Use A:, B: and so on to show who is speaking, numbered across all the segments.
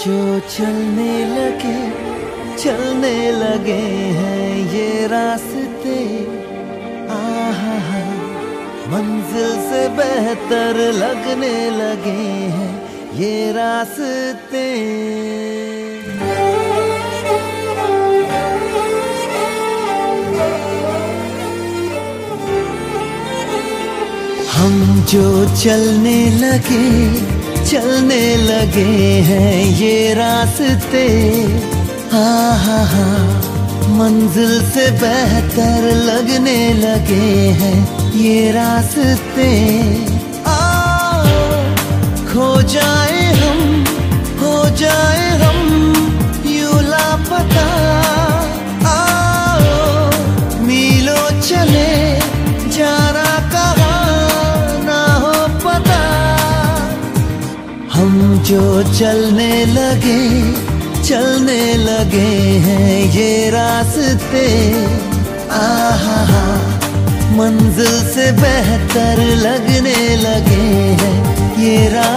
A: जो चलने लगे चलने लगे हैं ये रास्ते। आहा मंजिल से बेहतर लगने लगे हैं ये रास्ते। हम जो चलने लगे चलने लगे हैं ये रास्ते। हा हा हा, मंजिल से बेहतर लगने लगे हैं ये रास्ते। आ खो जाए हम हो जाए हम जो चलने लगे चलने लगे हैं ये रास्ते। आहा मंजिल से बेहतर लगने लगे हैं ये रास्ते।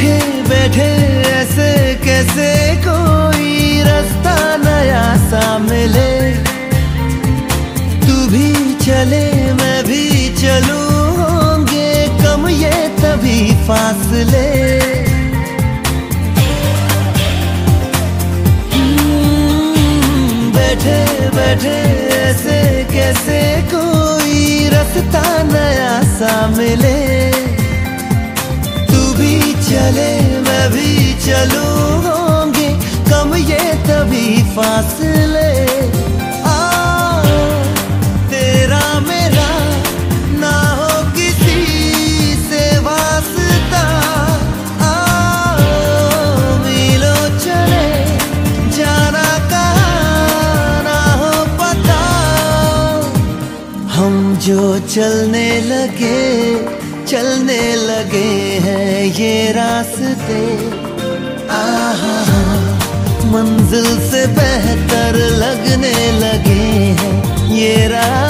A: बैठे बैठे ऐसे कैसे कोई रास्ता नया सा मिले? तू भी चले मैं भी चलूँ होंगे कम ये तभी फासले। हम्म, बैठे बैठे ऐसे कैसे कोई रास्ता नया सा मिले? चले मैं भी चलूँ होंगे, कम ये तभी फासले। तेरा मेरा ना हो चले पता। हम जो चलने लगे चलने लगे हैं ये रास्ते। आहा मंजिल से बेहतर लगने लगे हैं ये रास्ते।